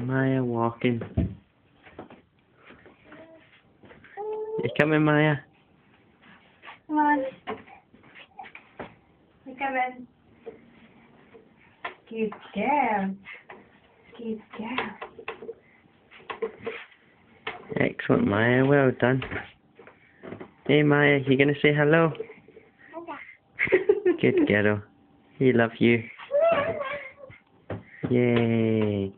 Maya walking. You coming, Maya? Come on. You come in. Good girl. Good girl. Excellent, Maya. Well done. Hey, Maya, you gonna say hello? Good girl. He love you. Yay.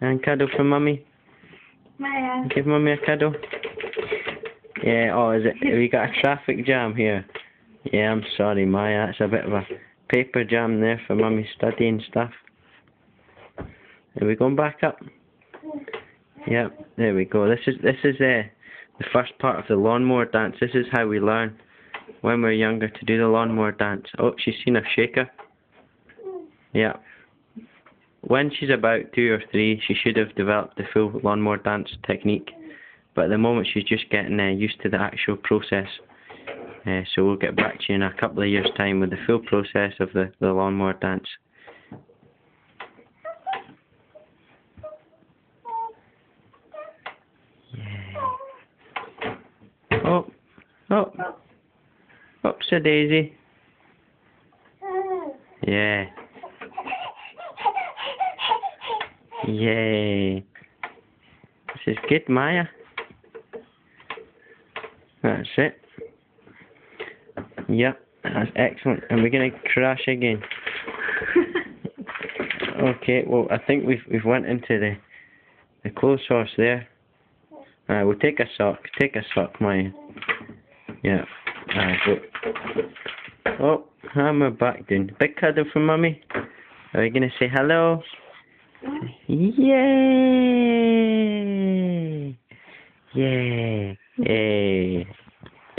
And cuddle for mummy. Maya. Give mummy a cuddle. Yeah, oh, is it? We got a traffic jam here. Yeah, I'm sorry, Maya. It's a bit of a paper jam there for mummy studying stuff. Are we going back up? Yep, there we go. This is this is uh, the first part of the lawnmower dance. This is how we learn when we're younger to do the lawnmower dance. Oh, she's seen a shaker. Yeah. When she's about two or three, she should have developed the full lawnmower dance technique. But at the moment, she's just getting uh, used to the actual process. Uh, so we'll get back to you in a couple of years' time with the full process of the, the lawnmower dance. Oh, oh, oops a daisy. Yeah. Yay. This is good, Maya. That's it. Yep, that's excellent. And we're gonna crash again. Okay, well I think we've we've went into the the clothes horse there. Uh, we'll take a sock. Take a sock, Maya. Yeah. Alright. Oh, hammer back down. Big cuddle from mummy. Are we gonna say hello? Yay! Yay! Yay!